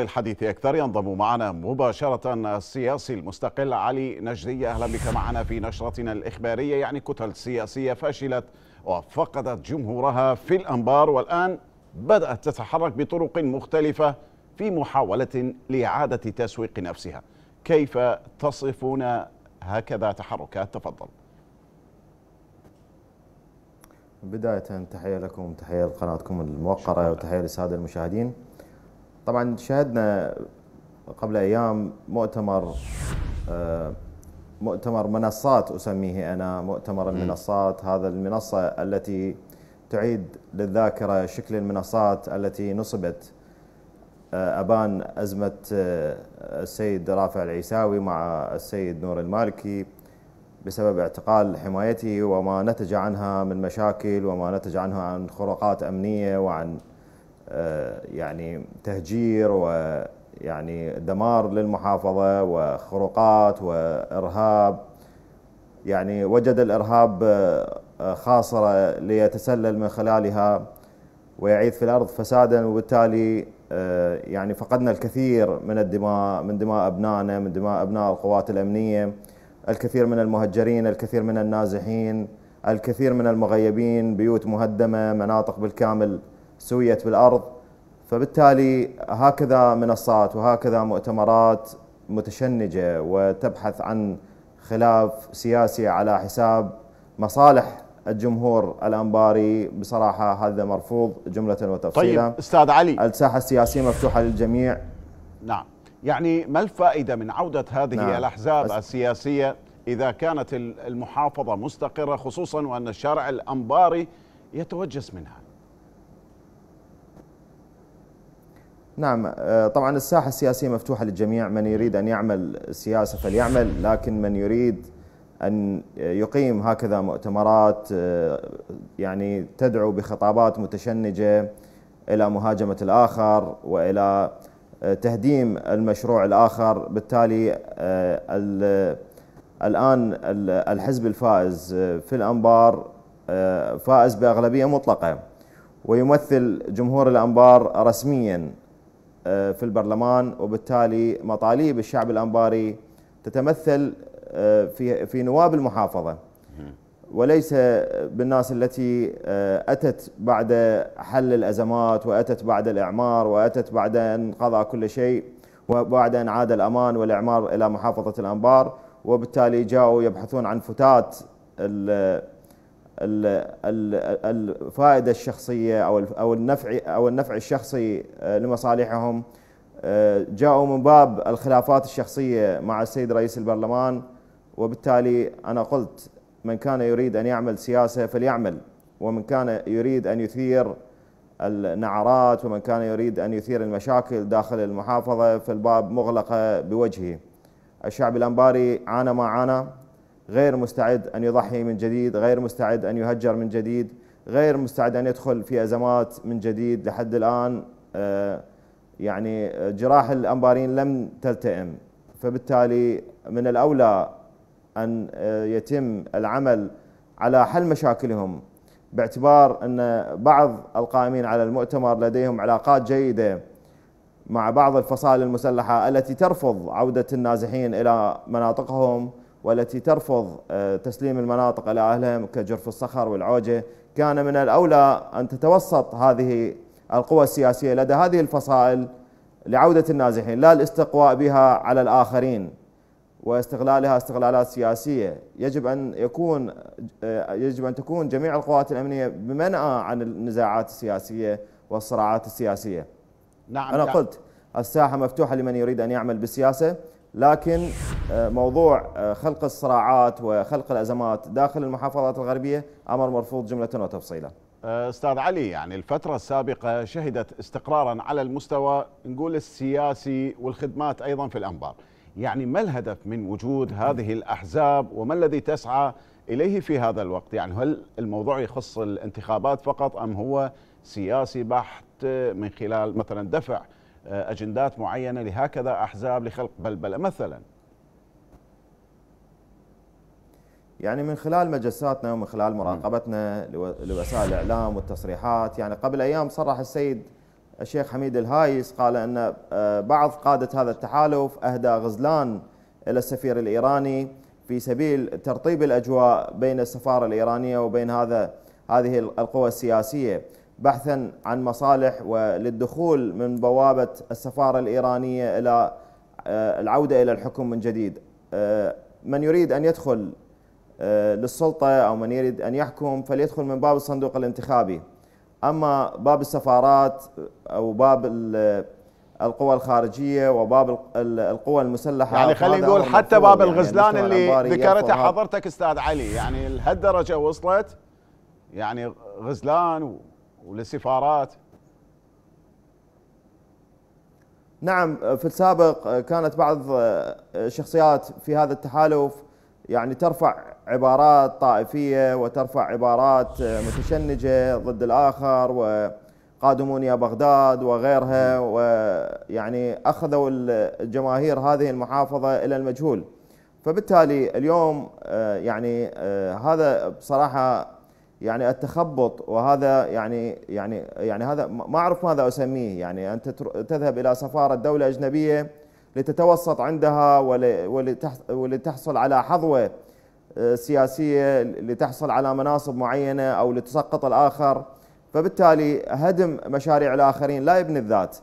للحديث أكثر ينضم معنا مباشرة السياسي المستقل علي نجدي. أهلا بك معنا في نشرتنا الإخبارية. يعني كتل سياسية فشلت وفقدت جمهورها في الأنبار والآن بدأت تتحرك بطرق مختلفة في محاولة لإعادة تسويق نفسها. كيف تصفون هكذا تحركات؟ تفضل. بداية تحية لكم تحية لقناتكم الموقرة وتحية للسادة المشاهدين. طبعا شاهدنا قبل أيام مؤتمر آه، مؤتمر منصات أسميه أنا مؤتمر المنصات هذا المنصة التي تعيد للذاكرة شكل المنصات التي نصبت آه، أبان أزمة آه، السيد رافع العيساوي مع السيد نور المالكي بسبب اعتقال حمايته وما نتج عنها من مشاكل وما نتج عنها عن خروقات أمنية وعن يعني تهجير ويعني دمار للمحافظة وخروقات وإرهاب. يعني وجد الإرهاب آه، خاصرة ليتسلل من خلالها ويعيث في الأرض فسادا وبالتالي آه، يعني فقدنا الكثير من الدماء من دماء أبنائنا من دماء أبناء القوات الأمنية الكثير من المهجرين الكثير من النازحين الكثير من المغيبين بيوت مهدمة مناطق بالكامل سويت بالأرض فبالتالي هكذا منصات وهكذا مؤتمرات متشنجة وتبحث عن خلاف سياسي على حساب مصالح الجمهور الأنباري. بصراحة هذا مرفوض جملة وتفصيلا. طيب أستاذ علي. الساحة السياسية مفتوحة للجميع. نعم. يعني ما الفائدة من عودة هذه نعم. الأحزاب السياسية إذا كانت المحافظة مستقرة خصوصا وأن الشارع الأنباري يتوجس منها؟ نعم آه، طبعا الساحة السياسية مفتوحة للجميع. من يريد أن يعمل سياسة فليعمل لكن من يريد أن يقيم هكذا مؤتمرات آه، يعني تدعو بخطابات متشنجة إلى مهاجمة الآخر وإلى آه، تهديم المشروع الآخر. بالتالي الآن الحزب الفائز في الأنبار فائز بأغلبية مطلقة ويمثل جمهور الأنبار رسميا. في البرلمان وبالتالي مطالب الشعب الأنباري تتمثل آه، في في نواب المحافظة. وليس بالناس التي آه، أتت بعد حل الأزمات وأتت بعد الإعمار وأتت بعد أن قضى كل شيء وبعد أن عاد الأمان والإعمار إلى محافظة الأنبار. وبالتالي جاءوا يبحثون عن فتات الفائدة الشخصية أو أو النفع أو النفع الشخصي آه، لمصالحهم. آه، جاءوا من باب الخلافات الشخصية مع السيد رئيس البرلمان وبالتالي أنا قلت من كان يريد أن يعمل سياسة فليعمل ومن كان يريد أن يثير النعرات ومن كان يريد أن يثير المشاكل داخل المحافظة فالباب مغلقة بوجهه. الشعب الأنباري عانى ما عانى. غير مستعد أن يضحي من جديد غير مستعد أن يهجر من جديد غير مستعد أن يدخل في أزمات من جديد لحد الآن آه، يعني جراح الأنبارين لم تلتئم. فبالتالي من الأولى أن آه، يتم العمل على حل مشاكلهم باعتبار أن بعض القائمين على المؤتمر لديهم علاقات جيدة مع بعض الفصائل المسلحة التي ترفض عودة النازحين إلى مناطقهم والتي ترفض آه، تسليم المناطق إلى أهلهم كجرف الصخر والعوجة. كان من الأولى أن تتوسط هذه القوى السياسية لدى هذه الفصائل لعودة النازحين لا الاستقواء بها على الآخرين واستغلالها استغلالات سياسية. يجب أن يكون آه، يجب أن تكون جميع القوات الأمنية بمنأى عن النزاعات السياسية والصراعات السياسية. نعم أنا قلت الساحة مفتوحة لمن يريد أن يعمل بالسياسة لكن موضوع آه، خلق الصراعات وخلق الأزمات داخل المحافظات الغربية أمر مرفوض جملة وتفصيلا. آه، أستاذ علي يعني الفترة السابقة شهدت استقرارا على المستوى نقول السياسي والخدمات أيضا في الأنبار. يعني ما الهدف من وجود هذه الأحزاب وما الذي تسعى إليه في هذا الوقت؟ يعني هل الموضوع يخص الانتخابات فقط أم هو سياسي بحت من خلال مثلا دفع أجندات معينة لهكذا أحزاب لخلق بلبلة مثلا يعني من خلال مجساتنا ومن خلال مراقبتنا لوسائل الإعلام والتصريحات. يعني قبل أيام صرح السيد الشيخ حميد الهايس قال أن آه، بعض قادة هذا التحالف أهدى غزلان إلى السفير الإيراني في سبيل ترطيب الأجواء بين السفارة الإيرانية وبين هذا هذه القوى السياسية. بحثا عن مصالح وللدخول من بوابة السفارة الإيرانية إلى آه، العودة إلى الحكم من جديد. آه، من يريد أن يدخل للسلطة أو من يريد أن يحكم فليدخل من باب الصندوق الانتخابي. أما باب السفارات أو باب القوى الخارجية وباب القوى المسلحة يعني خلينا نقول حتى باب يعني الغزلان اللي ذكرته حضرتك أستاذ علي. يعني لهالدرجه وصلت يعني غزلان وللسفارات. نعم في السابق كانت بعض الشخصيات في هذا التحالف يعني ترفع عبارات طائفية وترفع عبارات متشنجة ضد الآخر وقادمون يا بغداد وغيرها ويعني أخذوا الجماهير هذه المحافظة إلى المجهول. فبالتالي اليوم آه، يعني آه، هذا بصراحة يعني التخبط وهذا يعني يعني يعني هذا ما أعرف ماذا أسميه. يعني انت تذهب إلى سفارة دولة أجنبية لتتوسط عندها ولتحصل على حظوة آه، سياسية لتحصل على مناصب معينة أو لتسقط الآخر. فبالتالي هدم مشاريع الآخرين لا يبني الذات.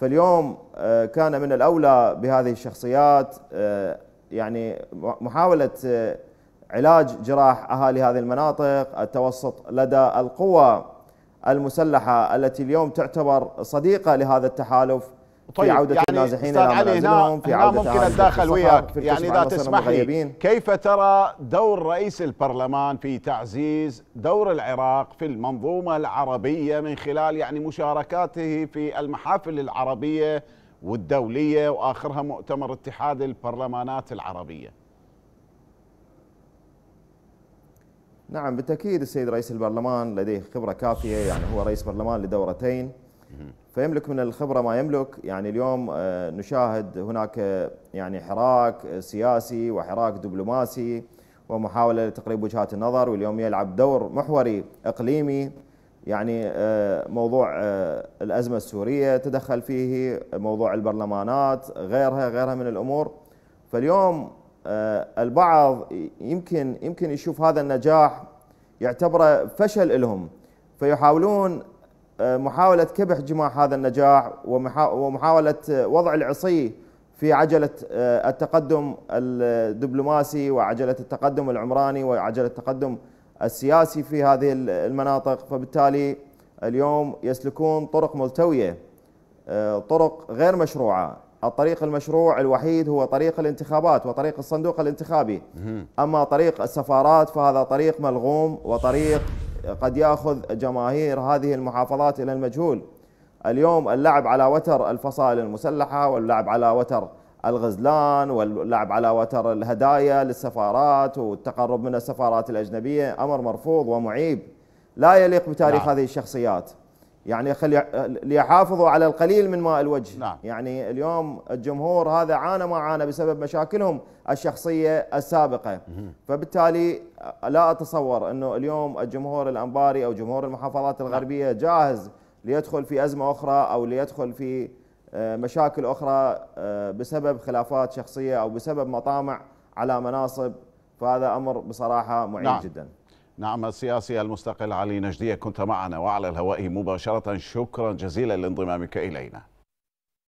فاليوم آه، كان من الأولى بهذه الشخصيات آه، يعني محاولة علاج جراح أهالي هذه المناطق التوسط لدى القوى المسلحة التي اليوم تعتبر صديقة لهذا التحالف. طيب في عودة يعني النازحين إلى منازلهم في عودة ممكن أتداخل وياك. يعني إذا تسمح لي كيف ترى دور رئيس البرلمان في تعزيز دور العراق في المنظومة العربية من خلال يعني مشاركاته في المحافل العربية والدولية وآخرها مؤتمر اتحاد البرلمانات العربية؟ نعم بالتأكيد السيد رئيس البرلمان لديه خبرة كافية يعني هو رئيس برلمان لدورتين. فيملك من الخبرة ما يملك. يعني اليوم آه، نشاهد هناك آه، يعني حراك سياسي وحراك دبلوماسي ومحاولة لتقريب وجهات النظر واليوم يلعب دور محوري إقليمي. يعني آه، موضوع الأزمة السورية تدخل فيه موضوع البرلمانات غيرها غيرها من الأمور. فاليوم البعض يمكن يمكن يشوف هذا النجاح يعتبره فشل لهم. فيحاولون محاولة كبح جماح هذا النجاح ومحاولة وضع العصي في عجلة آه، التقدم الدبلوماسي وعجلة التقدم العمراني وعجلة التقدم السياسي في هذه المناطق. فبالتالي اليوم يسلكون طرق ملتوية آه، طرق غير مشروعة. الطريق المشروع الوحيد هو طريق الانتخابات وطريق الصندوق الانتخابي. أما طريق السفارات فهذا طريق ملغوم وطريق قد ياخذ جماهير هذه المحافظات إلى المجهول. اليوم اللعب على وتر الفصائل المسلحة واللعب على وتر الغزلان واللعب على وتر الهدايا للسفارات والتقرب من السفارات الأجنبية أمر مرفوض ومعيب. لا يليق بتاريخ نعم. هذه الشخصيات. يعني خلي ليحافظوا على القليل من ماء الوجه. نعم. يعني اليوم الجمهور هذا عانى ما عانى بسبب مشاكلهم الشخصية السابقة. فبالتالي لا أتصور أنه اليوم الجمهور الأنباري أو جمهور المحافظات الغربية جاهز ليدخل في أزمة أخرى أو ليدخل في آه، مشاكل أخرى آه، بسبب خلافات شخصية أو بسبب مطامع على مناصب. فهذا أمر بصراحة معين نعم. جدا. نعم السياسي المستقل علي نجدية كنت معنا وعلى الهواء مباشرة. شكرا جزيلا لانضمامك إلينا.